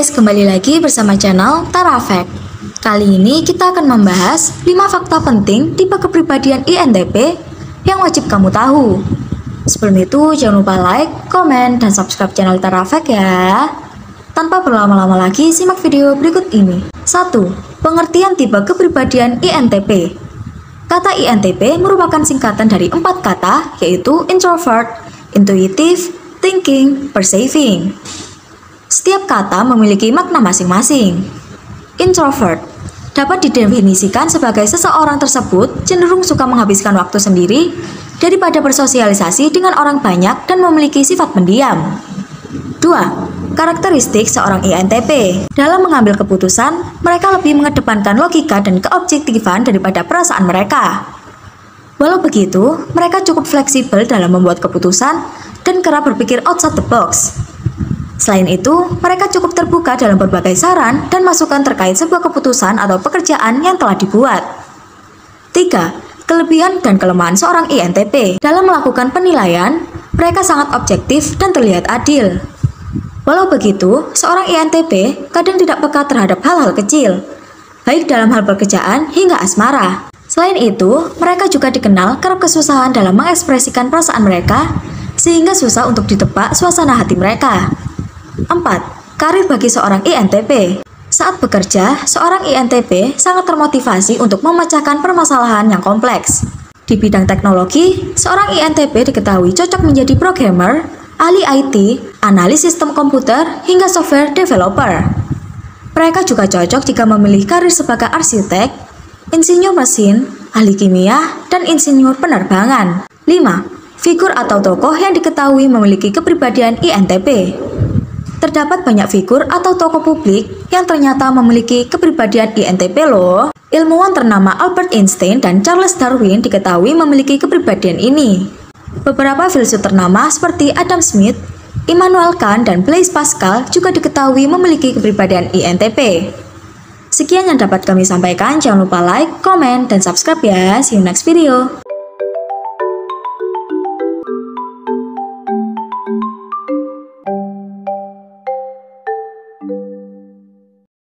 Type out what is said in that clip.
guys, kembali lagi bersama channel Tarafek. Kali ini kita akan membahas 5 fakta penting tipe kepribadian INTP yang wajib kamu tahu. Sebelum itu jangan lupa like, komen, dan subscribe channel Tarafek ya. Tanpa berlama-lama lagi, simak video berikut ini. 1. Pengertian tipe kepribadian INTP Kata INTP merupakan singkatan dari empat kata, yaitu introvert, intuitive, thinking, perceiving. Setiap kata memiliki makna masing-masing. Introvert dapat didefinisikan sebagai seseorang tersebut cenderung suka menghabiskan waktu sendiri daripada bersosialisasi dengan orang banyak dan memiliki sifat pendiam. 2. Karakteristik seorang INTP Dalam mengambil keputusan, mereka lebih mengedepankan logika dan keobjektifan daripada perasaan mereka. Walau begitu, mereka cukup fleksibel dalam membuat keputusan dan kerap berpikir outside the box. Selain itu, mereka cukup terbuka dalam berbagai saran dan masukan terkait sebuah keputusan atau pekerjaan yang telah dibuat. 3. Kelebihan dan kelemahan seorang INTP Dalam melakukan penilaian, mereka sangat objektif dan terlihat adil. Walau begitu, seorang INTP kadang tidak peka terhadap hal-hal kecil, baik dalam hal pekerjaan hingga asmara. Selain itu, mereka juga dikenal kerap kesusahan dalam mengekspresikan perasaan mereka, sehingga susah untuk ditebak suasana hati mereka. 4. Karir bagi seorang INTP Saat bekerja, seorang INTP sangat termotivasi untuk memecahkan permasalahan yang kompleks. Di bidang teknologi, seorang INTP diketahui cocok menjadi programmer, ahli IT, analis sistem komputer, hingga software developer. Mereka juga cocok jika memilih karir sebagai arsitek, insinyur mesin, ahli kimia, dan insinyur penerbangan. 5. Figur atau tokoh yang diketahui memiliki kepribadian INTP Terdapat banyak figur atau tokoh publik yang ternyata memiliki kepribadian INTP loh. Ilmuwan ternama Albert Einstein dan Charles Darwin diketahui memiliki kepribadian ini. Beberapa filsuf ternama seperti Adam Smith, Immanuel Kant, dan Blaise Pascal juga diketahui memiliki kepribadian INTP. Sekian yang dapat kami sampaikan, jangan lupa like, komen, dan subscribe ya. See you next video.